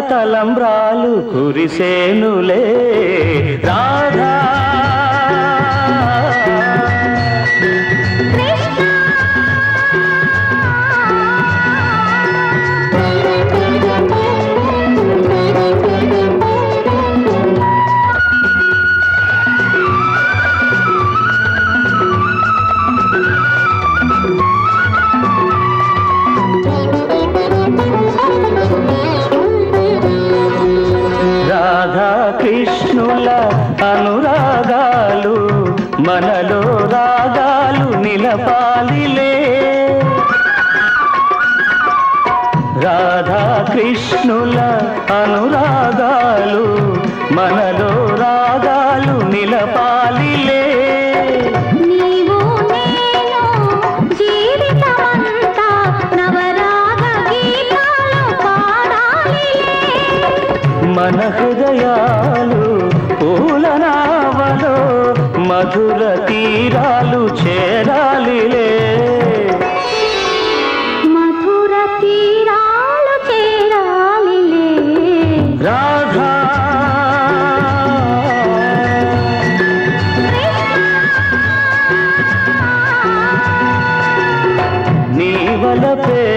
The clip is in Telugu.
తలంబ్రాలు కురిసేనులే. రాధా మనలో రాగాలు నిలపాలిలే. రాధా కృష్ణుల అనురాగాలు మనలో రాగాలు నిలపాలిలే. నీవు నేను జీవితమంతా మధుర తీరాలు చేరాలిలే. మధుర తీరాలు చేరాలిలే. రాధా. నీ వలపే